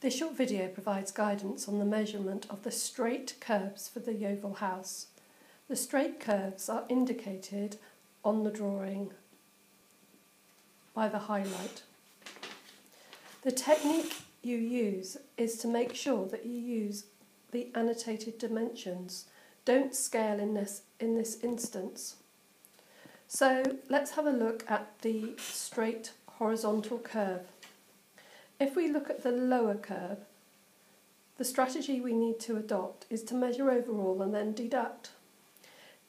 This short video provides guidance on the measurement of the straight kerbs for the Yeovil house. The straight kerbs are indicated on the drawing by the highlight. The technique you use is to make sure that you use the annotated dimensions. Don't scale in this, in this instance. So let's have a look at the straight horizontal kerb. If we look at the lower kerb, the strategy we need to adopt is to measure overall and then deduct.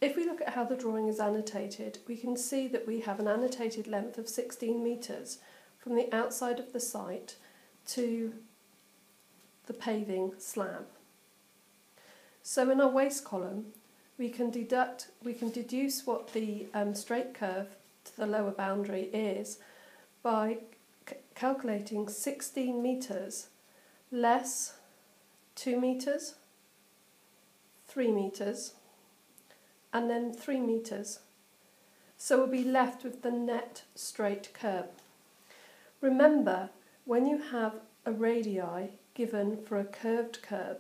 If we look at how the drawing is annotated, we can see that we have an annotated length of 16 metres from the outside of the site to the paving slab. So in our waste column, we can deduct, we can deduce what the um, straight kerb to the lower boundary is by calculating 16 metres less 2 metres, 3 metres, and then 3 metres. So we'll be left with the net straight kerb. Remember, when you have a radii given for a curved kerb,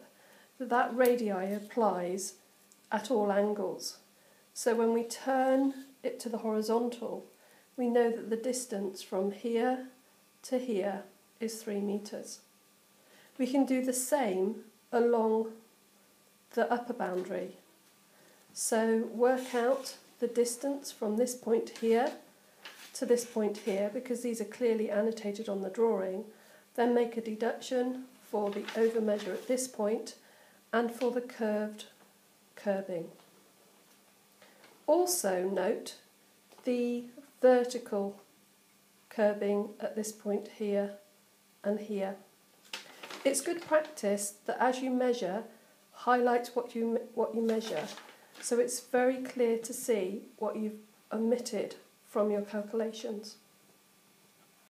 that that radii applies at all angles. So when we turn it to the horizontal, we know that the distance from here to here is 3 metres. We can do the same along the upper boundary. So work out the distance from this point here to this point here because these are clearly annotated on the drawing. Then make a deduction for the over measure at this point and for the curved curbing. Also note the vertical curbing at this point here and here. It's good practice that as you measure, highlight what you, what you measure so it's very clear to see what you've omitted from your calculations.